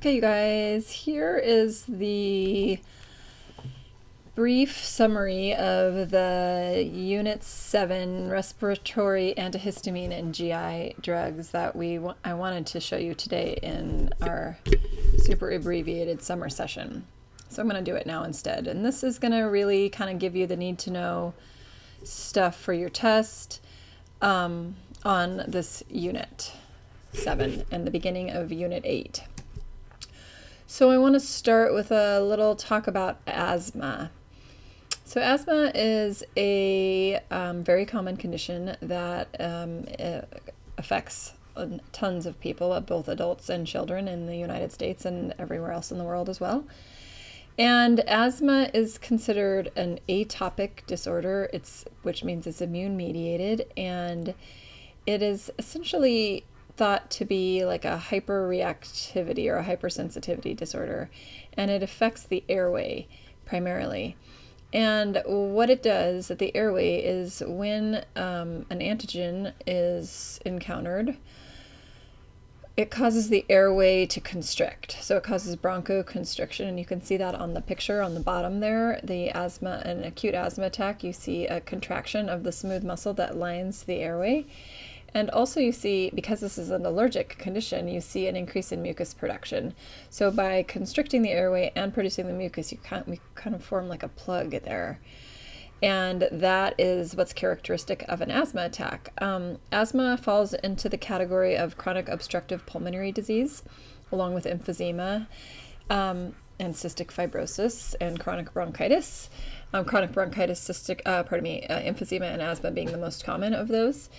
Okay, you guys, here is the brief summary of the Unit 7 respiratory antihistamine and GI drugs that we I wanted to show you today in our super abbreviated summer session. So I'm going to do it now instead. And this is going to really kind of give you the need to know stuff for your test um, on this Unit 7 and the beginning of Unit 8. So I want to start with a little talk about asthma. So asthma is a um, very common condition that um, affects tons of people, both adults and children in the United States and everywhere else in the world as well. And asthma is considered an atopic disorder, it's which means it's immune mediated and it is essentially thought to be like a hyperreactivity or a hypersensitivity disorder, and it affects the airway primarily. And what it does at the airway is when um, an antigen is encountered, it causes the airway to constrict. So it causes bronchoconstriction, and you can see that on the picture on the bottom there. The asthma, an acute asthma attack, you see a contraction of the smooth muscle that lines the airway. And also you see, because this is an allergic condition, you see an increase in mucus production. So by constricting the airway and producing the mucus, you kind, we kind of form like a plug there. And that is what's characteristic of an asthma attack. Um, asthma falls into the category of chronic obstructive pulmonary disease, along with emphysema um, and cystic fibrosis and chronic bronchitis. Um, chronic bronchitis, cystic, uh, pardon me, uh, emphysema and asthma being the most common of those.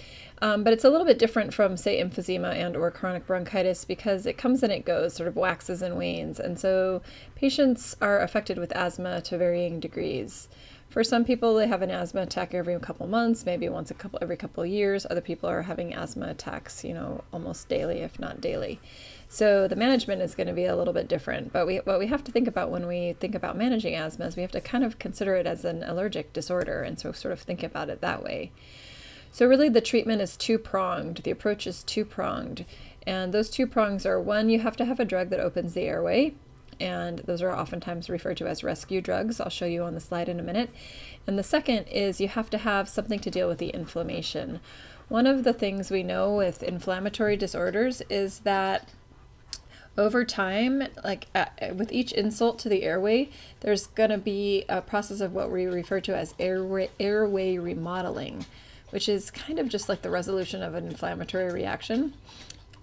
Um, but it's a little bit different from, say, emphysema and or chronic bronchitis because it comes and it goes, sort of waxes and wanes. And so patients are affected with asthma to varying degrees. For some people, they have an asthma attack every couple months, maybe once a couple every couple years. Other people are having asthma attacks, you know, almost daily, if not daily. So the management is going to be a little bit different. But we what we have to think about when we think about managing asthma is we have to kind of consider it as an allergic disorder, and so sort of think about it that way. So really the treatment is two-pronged. The approach is two-pronged. And those two prongs are one, you have to have a drug that opens the airway, and those are oftentimes referred to as rescue drugs. I'll show you on the slide in a minute. And the second is you have to have something to deal with the inflammation. One of the things we know with inflammatory disorders is that over time, like uh, with each insult to the airway, there's going to be a process of what we refer to as airway, airway remodeling which is kind of just like the resolution of an inflammatory reaction.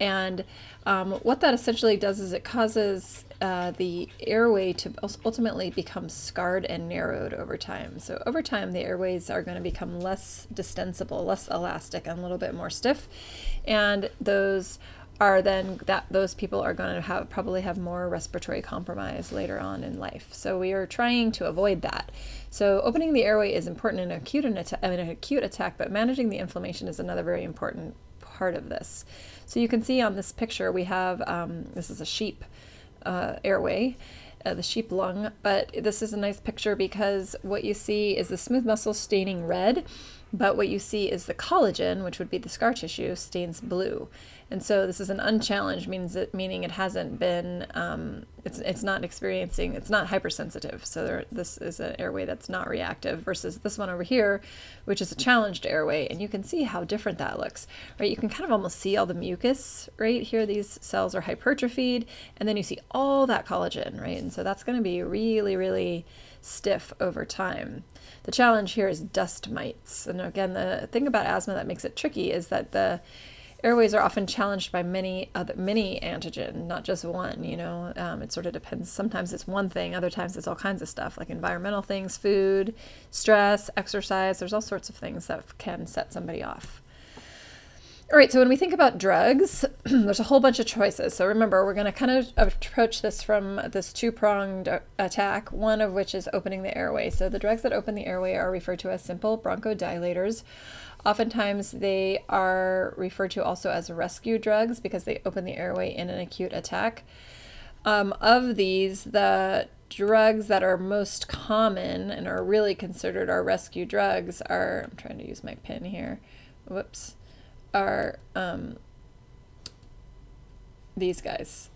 And um, what that essentially does is it causes uh, the airway to ultimately become scarred and narrowed over time. So over time, the airways are going to become less distensible, less elastic, and a little bit more stiff. And those are then that those people are going to have probably have more respiratory compromise later on in life. So we are trying to avoid that. So opening the airway is important in an acute, in an acute attack, but managing the inflammation is another very important part of this. So you can see on this picture we have, um, this is a sheep uh, airway, uh, the sheep lung, but this is a nice picture because what you see is the smooth muscle staining red, but what you see is the collagen, which would be the scar tissue, stains blue. And so this is an unchallenged, means it, meaning it hasn't been, um, it's, it's not experiencing, it's not hypersensitive. So there, this is an airway that's not reactive versus this one over here, which is a challenged airway. And you can see how different that looks, right? You can kind of almost see all the mucus right here. These cells are hypertrophied and then you see all that collagen, right? And so that's going to be really, really stiff over time. The challenge here is dust mites. And again, the thing about asthma that makes it tricky is that the airways are often challenged by many other many antigen, not just one. You know, um, it sort of depends. Sometimes it's one thing, other times it's all kinds of stuff, like environmental things, food, stress, exercise. There's all sorts of things that can set somebody off. All right, so when we think about drugs, there's a whole bunch of choices. So remember, we're going to kind of approach this from this two-pronged attack, one of which is opening the airway. So the drugs that open the airway are referred to as simple bronchodilators. Oftentimes they are referred to also as rescue drugs because they open the airway in an acute attack. Um, of these, the drugs that are most common and are really considered our rescue drugs are, I'm trying to use my pen here, whoops, are um, these guys.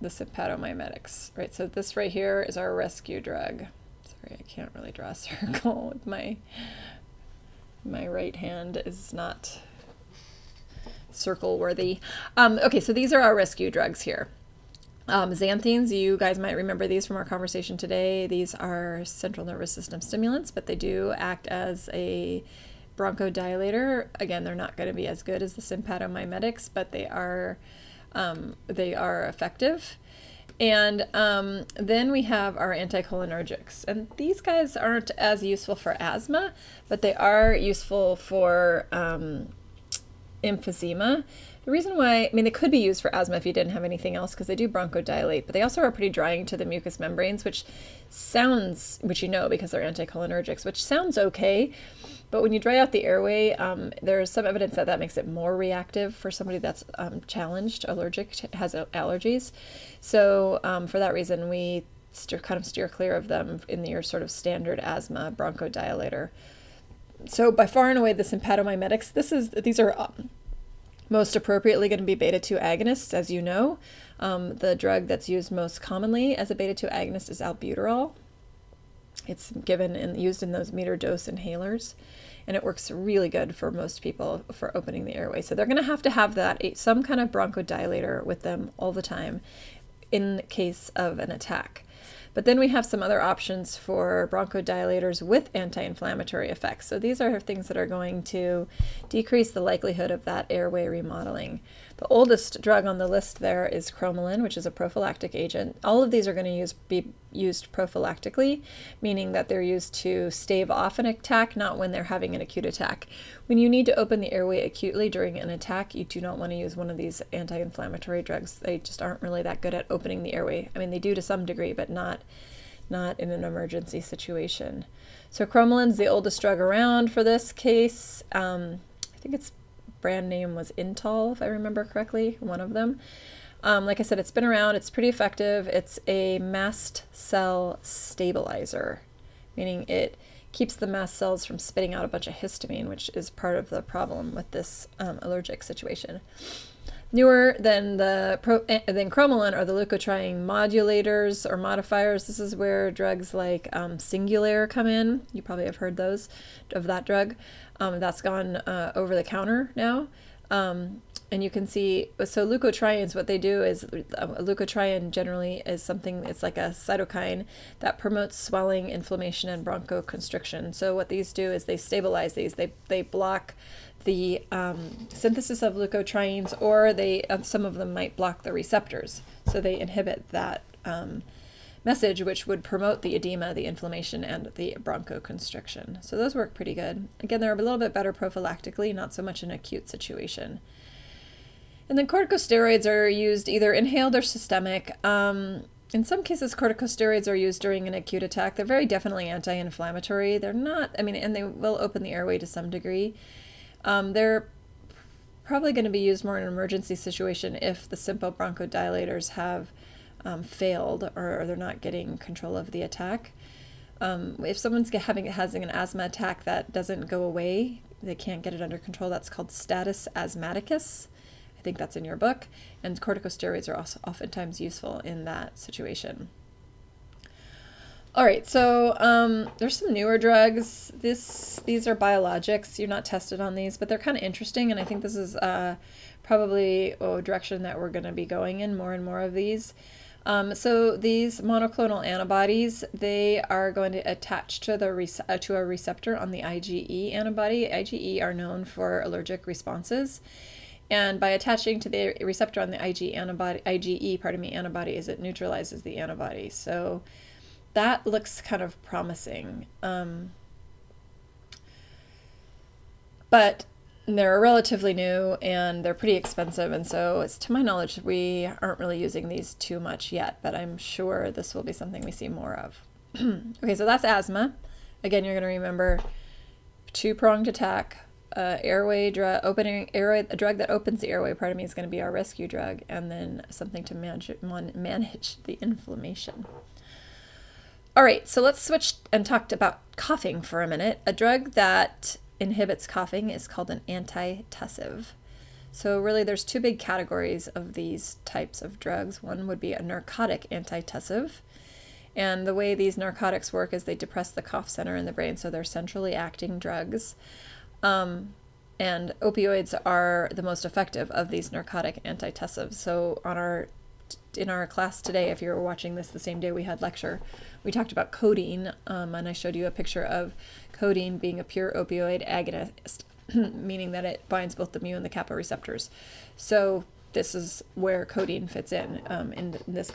the sympathomimetics, right? So this right here is our rescue drug. Sorry, I can't really draw a circle with my, my right hand is not circle worthy. Um, okay, so these are our rescue drugs here. Um, xanthines, you guys might remember these from our conversation today. These are central nervous system stimulants, but they do act as a bronchodilator. Again, they're not going to be as good as the sympathomimetics, but they are um, they are effective. And um, then we have our anticholinergics. And these guys aren't as useful for asthma, but they are useful for um, emphysema. The reason why, I mean, they could be used for asthma if you didn't have anything else because they do bronchodilate, but they also are pretty drying to the mucous membranes, which sounds, which you know because they're anticholinergics, which sounds okay. But when you dry out the airway, um, there's some evidence that that makes it more reactive for somebody that's um, challenged, allergic, has allergies. So um, for that reason, we steer, kind of steer clear of them in your sort of standard asthma bronchodilator. So by far and away, the sympathomimetics, this is these are um, most appropriately going to be beta 2 agonists, as you know. Um, the drug that's used most commonly as a beta 2 agonist is albuterol. It's given and used in those meter dose inhalers, and it works really good for most people for opening the airway. So they're going to have to have that some kind of bronchodilator with them all the time in case of an attack. But then we have some other options for bronchodilators with anti-inflammatory effects. So these are things that are going to decrease the likelihood of that airway remodeling. The oldest drug on the list there is cromolyn, which is a prophylactic agent. All of these are going to use, be used prophylactically, meaning that they're used to stave off an attack, not when they're having an acute attack. When you need to open the airway acutely during an attack, you do not want to use one of these anti-inflammatory drugs. They just aren't really that good at opening the airway. I mean, they do to some degree, but not not in an emergency situation. So cromolyn's the oldest drug around for this case. Um, I think its brand name was Intal, if I remember correctly, one of them. Um, like I said, it's been around, it's pretty effective. It's a mast cell stabilizer, meaning it keeps the mast cells from spitting out a bunch of histamine, which is part of the problem with this um, allergic situation. Newer than the pro, eh, than cromolyn are the leukotriene modulators or modifiers. This is where drugs like um, Singulair come in. You probably have heard those of that drug. Um, that's gone uh, over the counter now. Um, and you can see, so leukotrienes, what they do is, um, a leukotriene generally is something, it's like a cytokine that promotes swelling, inflammation, and bronchoconstriction. So what these do is they stabilize these. They, they block the um, synthesis of leukotrienes, or they, uh, some of them might block the receptors. So they inhibit that um, message, which would promote the edema, the inflammation, and the bronchoconstriction. So those work pretty good. Again, they're a little bit better prophylactically, not so much in acute situation. And then corticosteroids are used either inhaled or systemic. Um, in some cases, corticosteroids are used during an acute attack. They're very definitely anti-inflammatory. They're not, I mean, and they will open the airway to some degree. Um, they're probably going to be used more in an emergency situation if the simple bronchodilators have um, failed or, they're not getting control of the attack. Um, if someone's having an asthma attack that doesn't go away, they can't get it under control. That's called status asthmaticus. I think that's in your book. And corticosteroids are also oftentimes useful in that situation. All right, so um, there's some newer drugs. This these are biologics. You're not tested on these, but they're kind of interesting, and I think this is uh, probably a direction that we're going to be going in more and more of these. Um, so these monoclonal antibodies, they are going to attach to the uh, to a receptor on the IgE antibody. IgE are known for allergic responses. And by attaching to the receptor on the IgE antibody, IgE, pardon me, antibody, is it neutralizes the antibody. So that looks kind of promising. Um, but they're relatively new and they're pretty expensive and so it's to my knowledge we aren't really using these too much yet but i'm sure this will be something we see more of okay so that's asthma again you're going to remember two-pronged attack uh, airway drug opening airway a drug that opens the airway part of me is going to be our rescue drug and then something to manage manage the inflammation all right so let's switch and talk about coughing for a minute a drug that inhibits coughing is called an antitussive. So really there's two big categories of these types of drugs. One would be a narcotic antitussive. And the way these narcotics work is they depress the cough center in the brain, so they're centrally acting drugs. Um, and opioids are the most effective of these narcotic antitussives. So on our in our class today, if you were watching this the same day we had lecture, we talked about codeine, um, and I showed you a picture of codeine being a pure opioid agonist, meaning that it binds both the mu and the kappa receptors. So this is where codeine fits in um, in this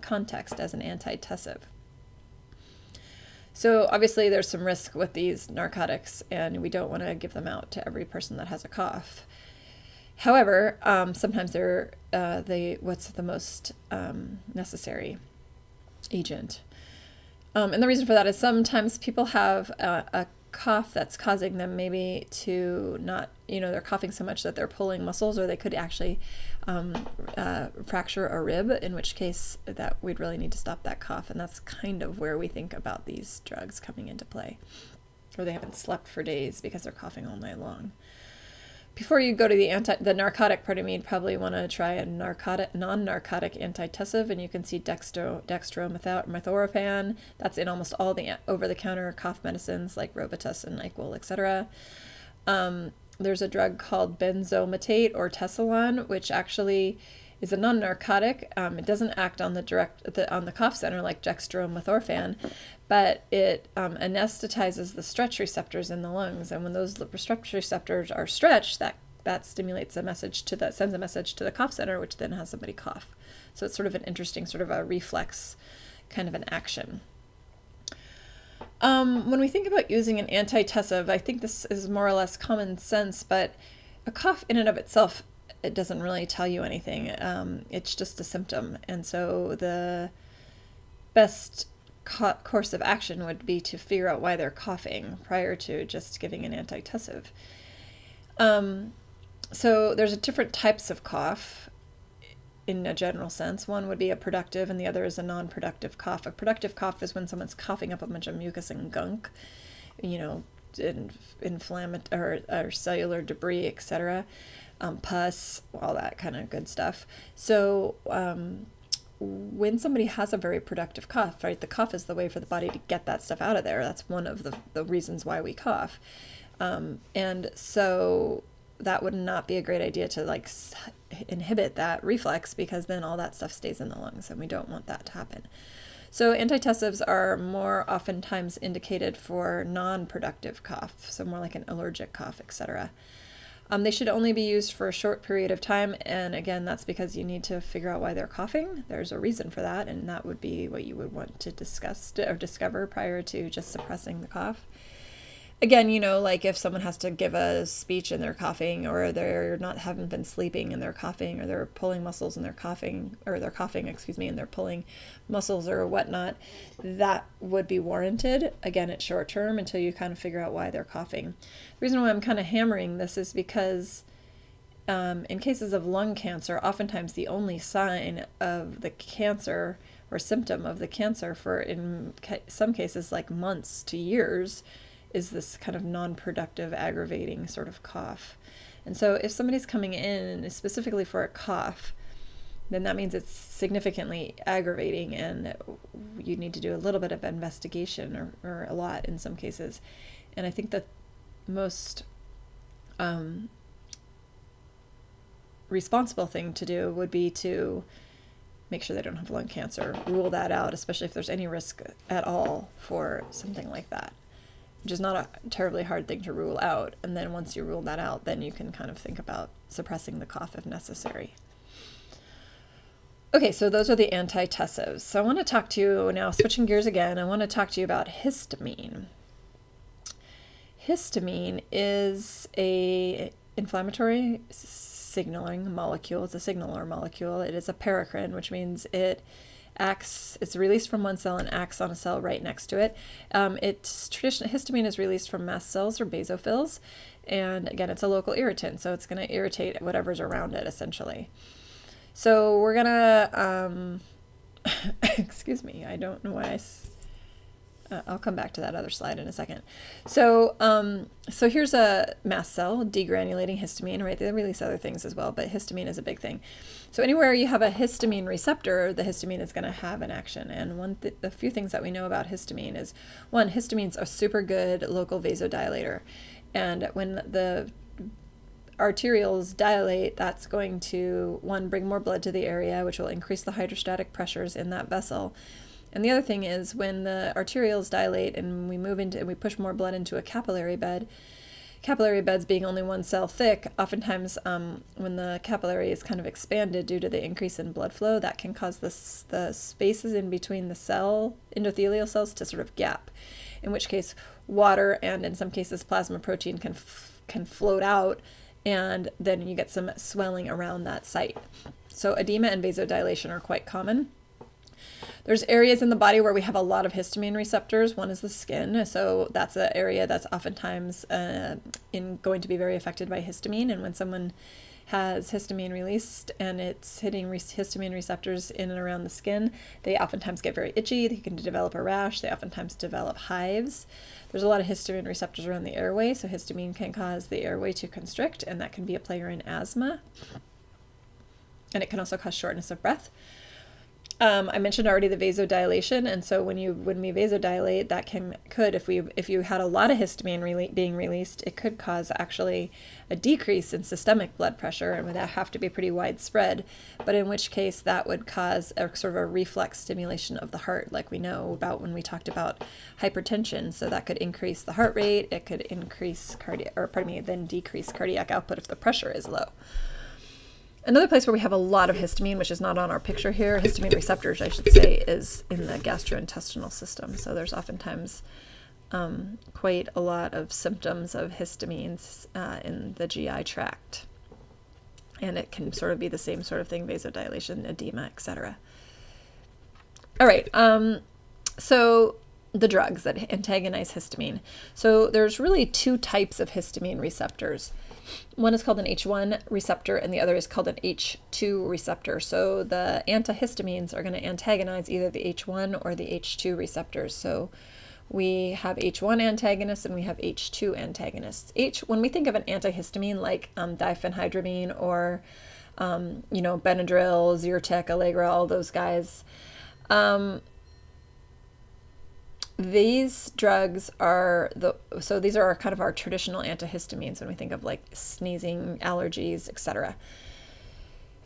context as an antitussive. So obviously there's some risk with these narcotics and we don't want to give them out to every person that has a cough. However, um, sometimes they're uh, the what's the most um, necessary agent. Um, and the reason for that is sometimes people have a, a cough that's causing them maybe to not, you know, they're coughing so much that they're pulling muscles, or they could actually um, uh, fracture a rib, in which case that we'd really need to stop that cough. And that's kind of where we think about these drugs coming into play. Or they haven't slept for days because they're coughing all night long before you go to the anti the narcotic part of me, you'd probably want to try a narcotic non-narcotic antitussive, and you can see dextro dextromethorphan. That's in almost all the over-the-counter cough medicines like Robitussin, and Nyquil, etc. Um, there's a drug called benzonatate or Tessalon, which actually is a non-narcotic. Um, it doesn't act on the direct the, on the cough center like dextromethorphan, but it um, anesthetizes the stretch receptors in the lungs, and when those stretch receptors are stretched, that that stimulates a message to the sends a message to the cough center, which then has somebody cough. So it's sort of an interesting sort of a reflex kind of an action. Um, when we think about using an antitussive, I think this is more or less common sense, but a cough in and of itself it doesn't really tell you anything. Um, it's just a symptom. And so the best co- course of action would be to figure out why they're coughing prior to just giving an antitussive. Um, so there's different types of cough in a general sense. One would be a productive, and the other is a non-productive cough. A productive cough is when someone's coughing up a bunch of mucus and gunk, you know, in, inflammatory or, or cellular debris, etc um, pus, all that kind of good stuff. So um, when somebody has a very productive cough, right, the cough is the way for the body to get that stuff out of there. That's one of the, the reasons why we cough. Um, and so that would not be a great idea to like inhibit that reflex because then all that stuff stays in the lungs and we don't want that to happen. So antitussives are more oftentimes indicated for non-productive cough, so more like an allergic cough, etc. Um, they should only be used for a short period of time, and again, that's because you need to figure out why they're coughing. There's a reason for that, and that would be what you would want to discuss or discover prior to just suppressing the cough again, you know, like if someone has to give a speech and they're coughing, or they're not haven't been sleeping and they're coughing, or they're pulling muscles and they're coughing, or they're coughing, excuse me, and they're pulling muscles or whatnot, that would be warranted. Again, it's short term until you kind of figure out why they're coughing. The reason why I'm kind of hammering this is because. Um, in cases of lung cancer, oftentimes the only sign of the cancer or symptom of the cancer for in ca- some cases like months to years is this kind of non-productive aggravating sort of cough. And so if somebody's coming in specifically for a cough then that means it's significantly aggravating and you need to do a little bit of investigation or, or a lot in some cases. And i think the most um, responsible thing to do would be to make sure they don't have lung cancer rule that out especially if there's any risk at all for something like that which is not a terribly hard thing to rule out. And then once you rule that out, then you can kind of think about suppressing the cough if necessary. Okay, so those are the antitussives. So I want to talk to you now, switching gears again, I want to talk to you about histamine. Histamine is a inflammatory signaling molecule. It's a signaler molecule. It is a paracrine, which means it acts, it's released from one cell and acts on a cell right next to it. Um, it's traditional histamine is released from mast cells or basophils, and again, it's a local irritant, so it's going to irritate whatever's around it essentially. So we're gonna, um, excuse me, I don't know why I, uh, I'll come back to that other slide in a second. So, um, so here's a mast cell degranulating histamine, right? They release other things as well, but histamine is a big thing. So anywhere you have a histamine receptor, the histamine is going to have an action. And one, th the few things that we know about histamine is one, histamine's a super good local vasodilator, and when the arterioles dilate, that's going to, one, bring more blood to the area, which will increase the hydrostatic pressures in that vessel. And the other thing is when the arterioles dilate and we move into and we push more blood into a capillary bed, capillary beds being only one cell thick, oftentimes um, when the capillary is kind of expanded due to the increase in blood flow, that can cause the, the spaces in between the cell, endothelial cells, to sort of gap, in which case water and in some cases plasma protein can, can float out and then you get some swelling around that site. So edema and vasodilation are quite common. There's areas in the body where we have a lot of histamine receptors. One is the skin, so that's an area that's oftentimes uh, in going to be very affected by histamine. And when someone has histamine released and it's hitting re histamine receptors in and around the skin, they oftentimes get very itchy. They can develop a rash. They oftentimes develop hives. There's a lot of histamine receptors around the airway, so histamine can cause the airway to constrict, and that can be a player in asthma. And it can also cause shortness of breath. Um, I mentioned already the vasodilation, and so when you when we vasodilate, that can could if we if you had a lot of histamine being released, it could cause actually a decrease in systemic blood pressure, and would have to be pretty widespread. But in which case, that would cause a sort of a reflex stimulation of the heart, like we know about when we talked about hypertension. So that could increase the heart rate. It could increase cardiac, or pardon me, then decrease cardiac output if the pressure is low. Another place where we have a lot of histamine, which is not on our picture here, histamine receptors, I should say, is in the gastrointestinal system. So there's oftentimes um, quite a lot of symptoms of histamines uh, in the GI tract. And it can sort of be the same sort of thing, vasodilation, edema, etc. All right, um, so the drugs that antagonize histamine. So there's really two types of histamine receptors. One is called an H1 receptor and the other is called an H2 receptor. So the antihistamines are going to antagonize either the H1 or the H2 receptors. So we have H1 antagonists and we have H2 antagonists. H, when we think of an antihistamine like um, diphenhydramine or, um, you know, Benadryl, Zyrtec, Allegra, all those guys, um, these drugs are the so these are kind of our traditional antihistamines when we think of like sneezing allergies etc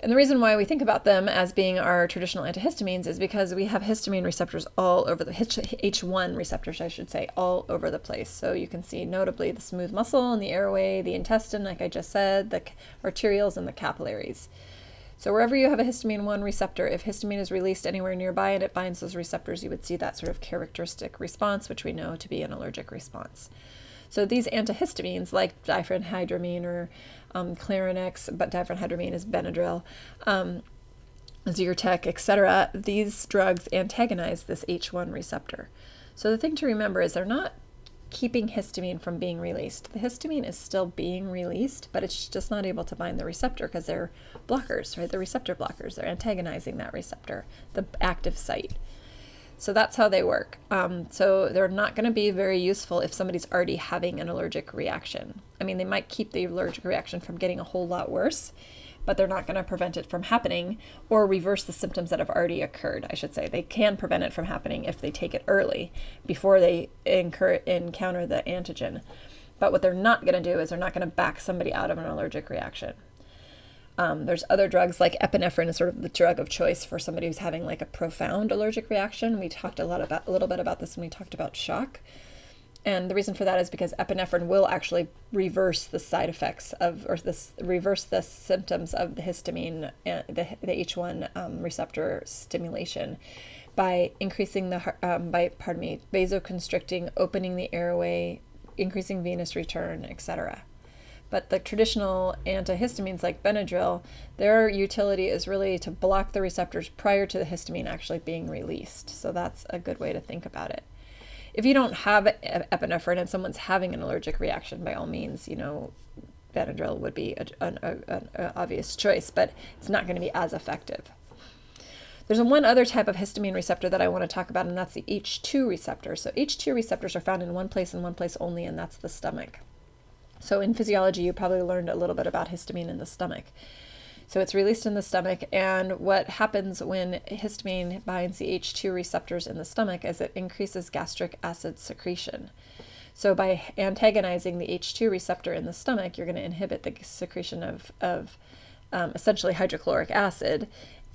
and the reason why we think about them as being our traditional antihistamines is because we have histamine receptors all over the H1 receptors, I should say, all over the place. So you can see notably the smooth muscle and the airway, the intestine, like I just said, the arterioles, and the capillaries. So wherever you have a histamine 1 receptor, if histamine is released anywhere nearby and it binds those receptors, you would see that sort of characteristic response, which we know to be an allergic response. So these antihistamines, like diphenhydramine or um, Clarinex, but diphenhydramine is Benadryl, um, Zyrtec, etc., these drugs antagonize this H1 receptor. So the thing to remember is they're not keeping histamine from being released. The histamine is still being released, but it's just not able to bind the receptor because they're blockers, right? The receptor blockers. They're antagonizing that receptor, the active site. So that's how they work. Um, so they're not going to be very useful if somebody's already having an allergic reaction. I mean, they might keep the allergic reaction from getting a whole lot worse but they're not going to prevent it from happening or reverse the symptoms that have already occurred, I should say. They can prevent it from happening if they take it early before they incur, encounter the antigen. But what they're not going to do is they're not going to back somebody out of an allergic reaction. Um, there's other drugs like epinephrine is sort of the drug of choice for somebody who's having like a profound allergic reaction. We talked a lot about a little bit about this when we talked about shock. And the reason for that is because epinephrine will actually reverse the side effects of, or this reverse the symptoms of the histamine, uh, the, the H1 um, receptor stimulation by increasing the, um, by, pardon me, vasoconstricting, opening the airway, increasing venous return, etc. But the traditional antihistamines like Benadryl, their utility is really to block the receptors prior to the histamine actually being released. So that's a good way to think about it if you don't have epinephrine and someone's having an allergic reaction, by all means, you know, Benadryl would be an obvious choice, but it's not going to be as effective. There's one other type of histamine receptor that I want to talk about, and that's the H2 receptor. So H2 receptors are found in one place and one place only, and that's the stomach. So in physiology, you probably learned a little bit about histamine in the stomach. So it's released in the stomach, and what happens when histamine binds the H2 receptors in the stomach is it increases gastric acid secretion. So by antagonizing the H2 receptor in the stomach, you're going to inhibit the secretion of, of um, essentially hydrochloric acid,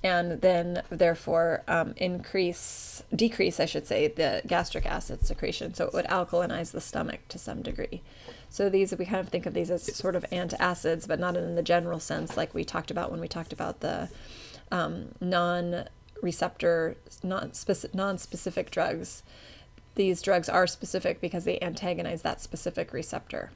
and then therefore um, increase, decrease, I should say, the gastric acid secretion. So it would alkalinize the stomach to some degree. So these, we kind of think of these as sort of antacids, but not in the general sense like we talked about when we talked about the um, non-receptor, non-specific, non-specific drugs. These drugs are specific because they antagonize that specific receptor.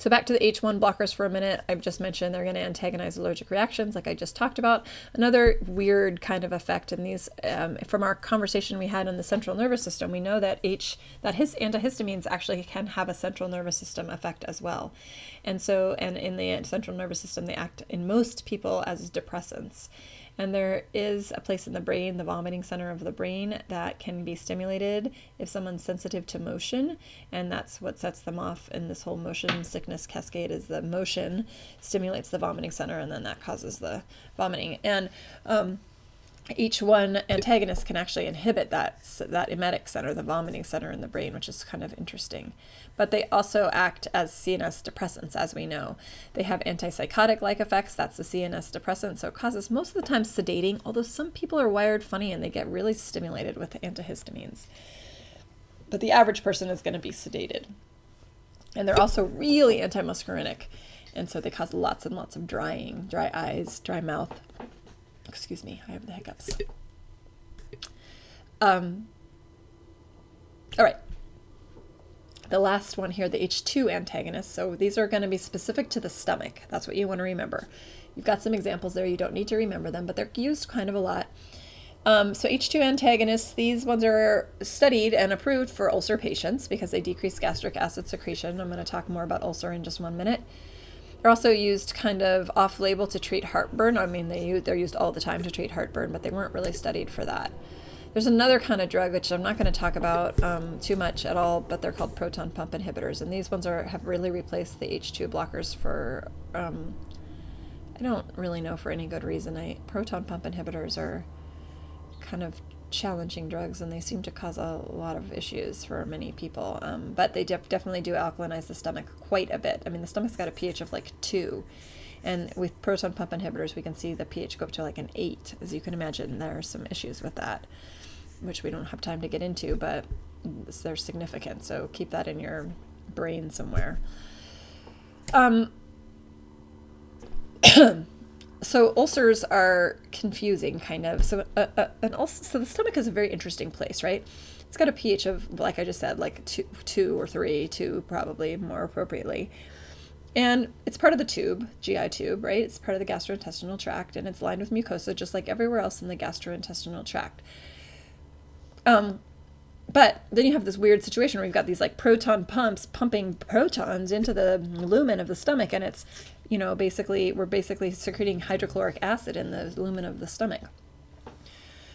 So back to the H1 blockers for a minute. I've just mentioned they're going to antagonize allergic reactions, like I just talked about. Another weird kind of effect in these, um, from our conversation we had in the central nervous system, we know that H that his antihistamines actually can have a central nervous system effect as well, and so and in the central nervous system they act in most people as depressants. And there is a place in the brain, the vomiting center of the brain, that can be stimulated if someone's sensitive to motion. And that's what sets them off in this whole motion sickness cascade is the motion stimulates the vomiting center and then that causes the vomiting. And um, H1 antagonist can actually inhibit that that emetic center, the vomiting center in the brain, which is kind of interesting. But they also act as CNS depressants, as we know. They have antipsychotic-like effects. That's the CNS depressant, so it causes most of the time sedating. Although some people are wired funny and they get really stimulated with antihistamines. But the average person is going to be sedated, and they're also really antimuscarinic, and so they cause lots and lots of drying, dry eyes, dry mouth. Excuse me, I have the hiccups. Um, all right. The last one here, the H2 antagonists. So these are going to be specific to the stomach. That's what you want to remember. You've got some examples there. You don't need to remember them, but they're used kind of a lot. Um, so H2 antagonists, these ones are studied and approved for ulcer patients because they decrease gastric acid secretion. I'm going to talk more about ulcer in just one minute. They're also used kind of off-label to treat heartburn. I mean, they they're used all the time to treat heartburn, but they weren't really studied for that. There's another kind of drug which I'm not going to talk about um, too much at all, but they're called proton pump inhibitors, and these ones are have really replaced the H2 blockers for. Um, I don't really know for any good reason. I proton pump inhibitors are kind of challenging drugs and they seem to cause a lot of issues for many people. Um, but they def definitely do alkalinize the stomach quite a bit. I mean, the stomach's got a pH of like two. And with proton pump inhibitors, we can see the pH go up to like an eight. As you can imagine, there are some issues with that, which we don't have time to get into, but they're significant. So keep that in your brain somewhere. Um, so ulcers are confusing kind of. So uh, uh, an ulcer, so the stomach is a very interesting place right? It's got a ph of like i just said like two, two or three two probably more appropriately. And it's part of the tube gi tube right? It's part of the gastrointestinal tract and it's lined with mucosa just like everywhere else in the gastrointestinal tract. Um, but then you have this weird situation where you've got these like proton pumps pumping protons into the lumen of the stomach and it's you know, basically, we're basically secreting hydrochloric acid in the lumen of the stomach,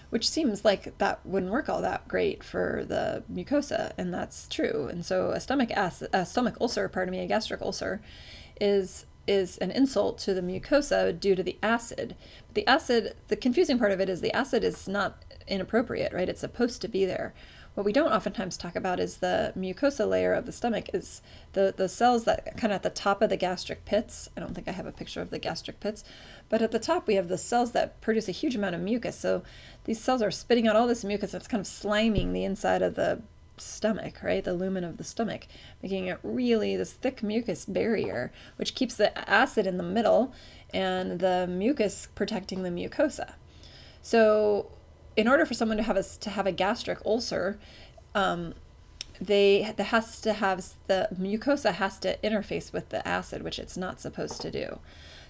which seems like that wouldn't work all that great for the mucosa, and that's true. And so a stomach acid, a stomach ulcer, pardon me, a gastric ulcer, is is an insult to the mucosa due to the acid. But the acid, the confusing part of it is the acid is not inappropriate, right? It's supposed to be there. What we don't oftentimes talk about is the mucosa layer of the stomach is the, the cells that kind of at the top of the gastric pits. I don't think I have a picture of the gastric pits, but at the top we have the cells that produce a huge amount of mucus. So these cells are spitting out all this mucus that's kind of sliming the inside of the stomach, right? The lumen of the stomach, making it really this thick mucus barrier, which keeps the acid in the middle and the mucus protecting the mucosa. So in order for someone to have a to have a gastric ulcer, um, they that has to have the mucosa has to interface with the acid, which it's not supposed to do.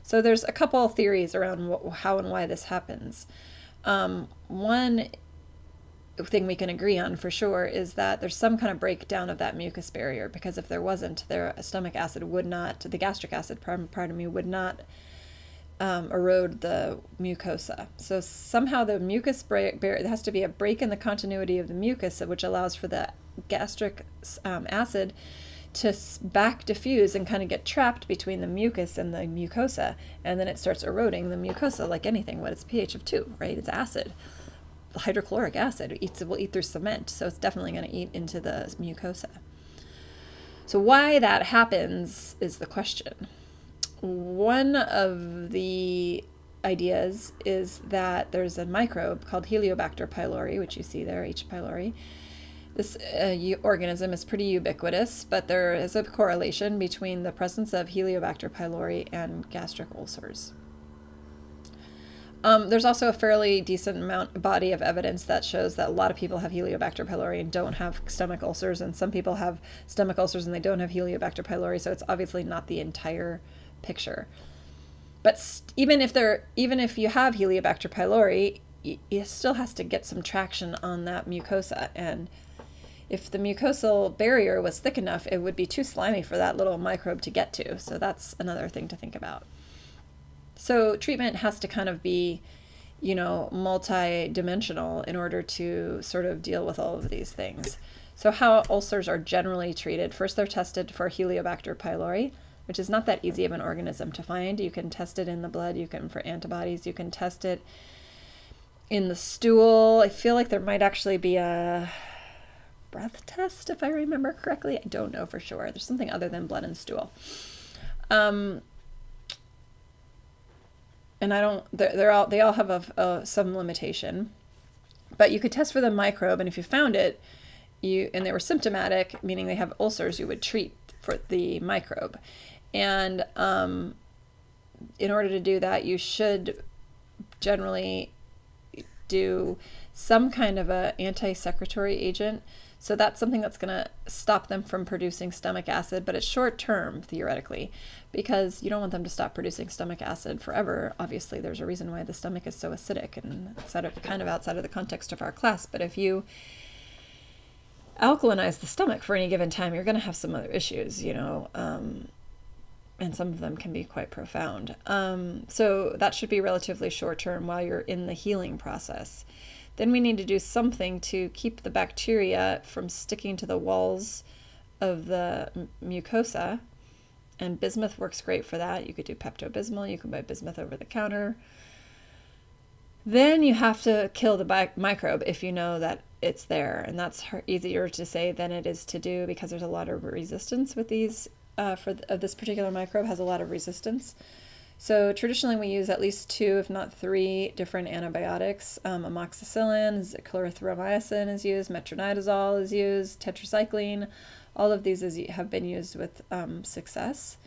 So there's a couple theories around how and why this happens. Um, one thing we can agree on for sure is that there's some kind of breakdown of that mucus barrier because if there wasn't, their stomach acid would not, the gastric acid, pardon me, would not um, erode the mucosa. So somehow the mucus break, there has to be a break in the continuity of the mucus, which allows for the gastric um, acid to back diffuse and kind of get trapped between the mucus and the mucosa, and then it starts eroding the mucosa like anything. What it's pH of two, right? It's acid. Hydrochloric acid it eats it will eat through cement, so it's definitely going to eat into the mucosa. So why that happens is the question. One of the ideas is that there's a microbe called Heliobacter pylori, which you see there, H. pylori. This uh, organism is pretty ubiquitous, but there is a correlation between the presence of Heliobacter pylori and gastric ulcers. Um, there's also a fairly decent amount body of evidence that shows that a lot of people have Heliobacter pylori and don't have stomach ulcers, and some people have stomach ulcers and they don't have Heliobacter pylori. So it's obviously not the entire picture. But even if there, even if you have Heliobacter pylori, it still has to get some traction on that mucosa. And if the mucosal barrier was thick enough, it would be too slimy for that little microbe to get to. So that's another thing to think about. So treatment has to kind of be, you know, multi-dimensional in order to sort of deal with all of these things. So how ulcers are generally treated, first they're tested for Heliobacter pylori, which is not that easy of an organism to find. You can test it in the blood, you can for antibodies, you can test it in the stool. I feel like there might actually be a breath test, if I remember correctly. I don't know for sure. There's something other than blood and stool. Um, and I don't. They're, they're all they all have a, a, some limitation, but you could test for the microbe, and if you found it, you and they were symptomatic, meaning they have ulcers, you would treat for the microbe, and um, in order to do that, you should generally do some kind of a anti-secretory agent so that's something that's going to stop them from producing stomach acid, but it's short term theoretically because you don't want them to stop producing stomach acid forever. Obviously, there's a reason why the stomach is so acidic and it's kind of outside of the context of our class. But if you alkalinize the stomach for any given time, you're going to have some other issues, you know. Um, and some of them can be quite profound. Um, so that should be relatively short term while you're in the healing process. Then we need to do something to keep the bacteria from sticking to the walls of the mucosa. And bismuth works great for that. You could do Pepto Bismol, you can buy bismuth over the counter. Then you have to kill the microbe if you know that it's there. And that's easier to say than it is to do because there's a lot of resistance with these, uh, for th this particular microbe has a lot of resistance. So traditionally we use at least two, if not three, different antibiotics. Um, amoxicillin, clarithromycin is used, metronidazole is used, tetracycline. All of these is, have been used with um, success.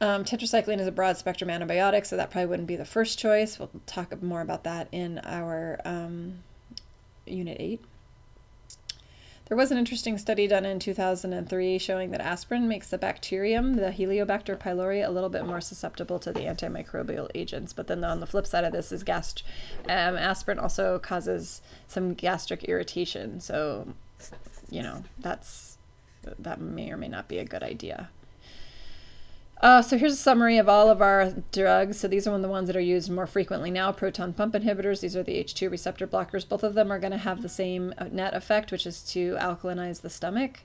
Um, tetracycline is a broad spectrum antibiotic, so that probably wouldn't be the first choice. We'll talk more about that in our um, Unit 8. There was an interesting study done in 2003 showing that aspirin makes the bacterium, the Heliobacter pylori, a little bit more susceptible to the antimicrobial agents. But then on the flip side of this is gast um, aspirin also causes some gastric irritation. So, you know, that's that may or may not be a good idea. Uh, so here's a summary of all of our drugs. So these are one of the ones that are used more frequently now. Proton pump inhibitors, these are the H2 receptor blockers. Both of them are going to have the same uh, net effect, which is to alkalinize the stomach.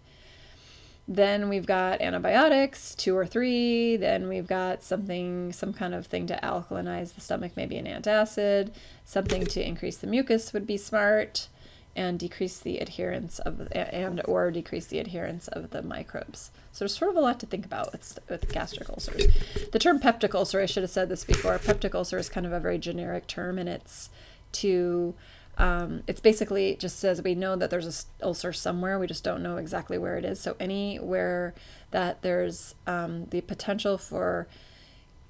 Then we've got antibiotics, two or three. Then we've got something, some kind of thing to alkalinize the stomach, maybe an antacid. Something to increase the mucus would be smart and decrease the adherence of and or decrease the adherence of the microbes. So there's sort of a lot to think about with, with gastric ulcers. The term peptic ulcer, I should have said this before. Peptic ulcer is kind of a very generic term, and it's to um, it's basically just says we know that there's a ulcer somewhere, we just don't know exactly where it is. So anywhere that there's um, the potential for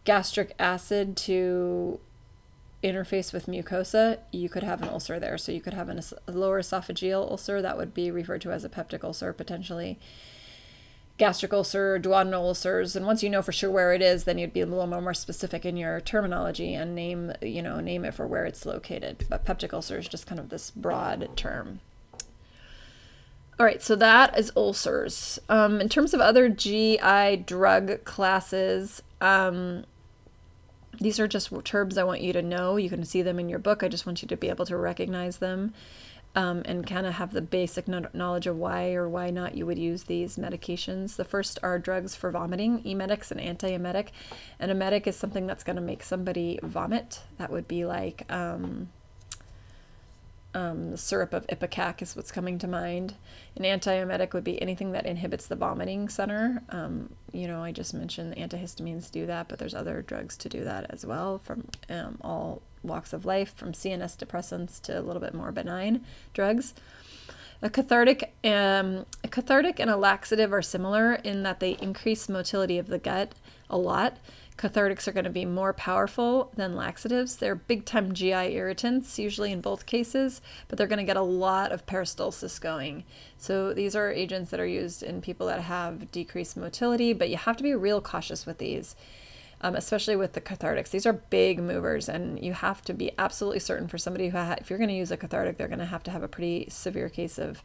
gastric acid to interface with mucosa, you could have an ulcer there. So you could have an, a lower esophageal ulcer that would be referred to as a peptic ulcer potentially. Gastric ulcer, duodenal ulcers, and once you know for sure where it is, then you'd be a little more specific in your terminology and name, you know, name it for where it's located. But peptic ulcer is just kind of this broad term. All right, so that is ulcers. Um, in terms of other GI drug classes, um, These are just terms I want you to know. You can see them in your book. I just want you to be able to recognize them um, and kind of have the basic knowledge of why or why not you would use these medications. The first are drugs for vomiting, emetics and antiemetic. An emetic is something that's going to make somebody vomit. That would be like um, um, the syrup of Ipecac is what's coming to mind. An antiemetic would be anything that inhibits the vomiting center. Um, you know, I just mentioned antihistamines do that, but there's other drugs to do that as well from um, all walks of life, from CNS depressants to a little bit more benign drugs. A cathartic, um, a cathartic and a laxative are similar in that they increase motility of the gut a lot. Cathartics are going to be more powerful than laxatives. They're big time GI irritants, usually in both cases, but they're going to get a lot of peristalsis going. So these are agents that are used in people that have decreased motility, but you have to be real cautious with these um, especially with the cathartics. These are big movers, and you have to be absolutely certain for somebody who, ha- if you're going to use a cathartic, they're going to have to have a pretty severe case of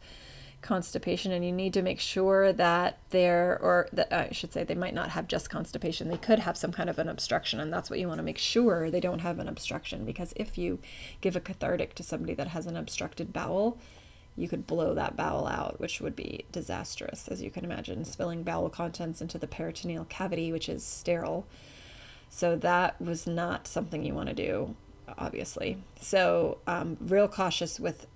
constipation, and you need to make sure that they're, or that I should say, they might not have just constipation. They could have some kind of an obstruction, and that's what you want to make sure they don't have an obstruction. Because if you give a cathartic to somebody that has an obstructed bowel, you could blow that bowel out, which would be disastrous, as you can imagine, spilling bowel contents into the peritoneal cavity, which is sterile. So that was not something you want to do, obviously. So, um, real cautious with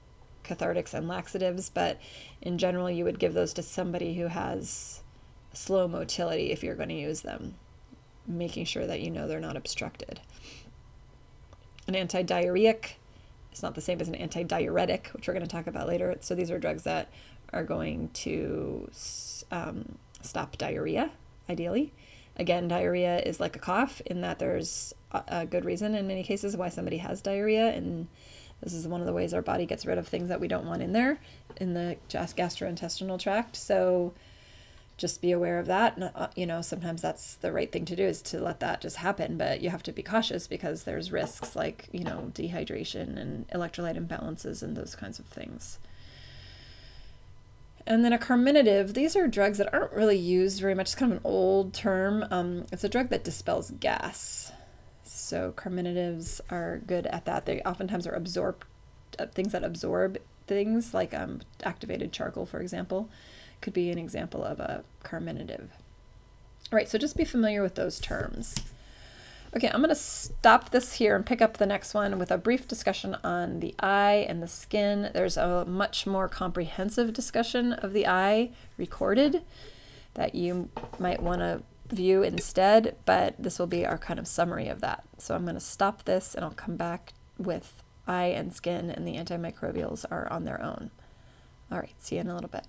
cathartics and laxatives, but in general, you would give those to somebody who has slow motility if you're going to use them, making sure that you know they're not obstructed. An antidiarrheic is not the same as an antidiuretic, which we're going to talk about later. So, these are drugs that are going to um, stop diarrhea, ideally. Again, diarrhea is like a cough in that there's a, good reason in many cases why somebody has diarrhea. And this is one of the ways our body gets rid of things that we don't want in there in the gastrointestinal tract. So just be aware of that. Uh, you know, sometimes that's the right thing to do is to let that just happen, but you have to be cautious because there's risks like, you know, dehydration and electrolyte imbalances and those kinds of things. And then a carminative, these are drugs that aren't really used very much. It's kind of an old term. Um, it's a drug that dispels gas. So carminatives are good at that. They oftentimes are absorb uh, things that absorb things, like um, activated charcoal, for example, could be an example of a carminative. All right, so just be familiar with those terms. Okay, I'm going to stop this here and pick up the next one with a brief discussion on the eye and the skin. There's a much more comprehensive discussion of the eye recorded that you might want to view instead, but this will be our kind of summary of that. So I'm going to stop this and I'll come back with eye and skin and the antimicrobials are on their own. All right, see you in a little bit.